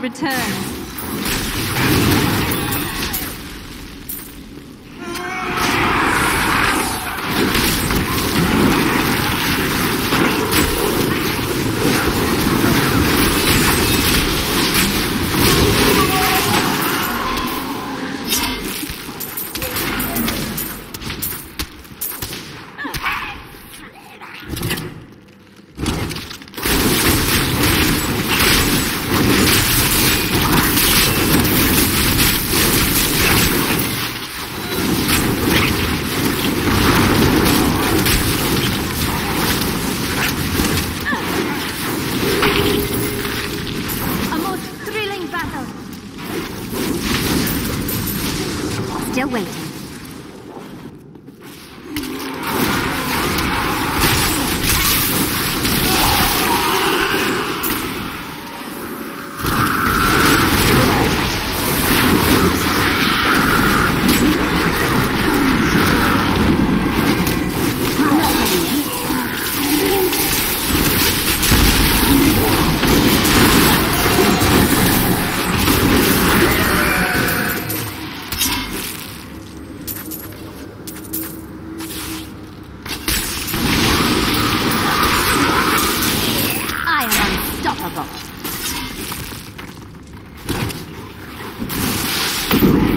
returns. Still waiting. Your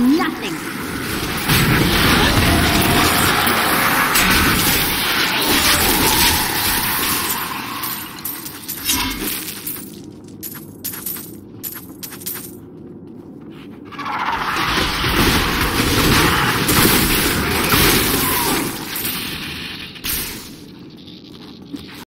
nothing.